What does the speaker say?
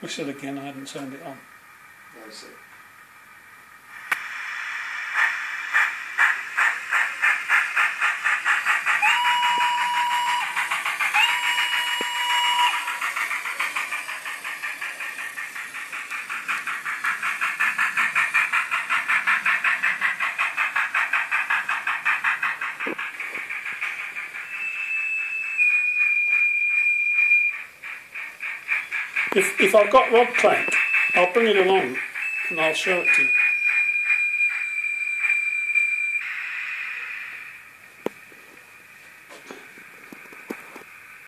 Whistle again, I hadn't turned it on. I see. If, if I've got rod clank, I'll bring it along and I'll show it to you.